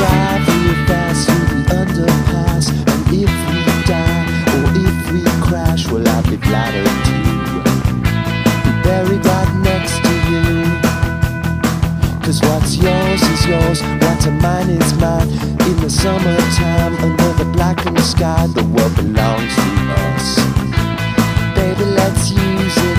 drive real fast through the underpass. And if we die or if we crash, I be too. Next to. Cause what's yours is yours, what's mine is mine. In the summertime, under the blackened sky, the world belongs to us. Baby, let's use it.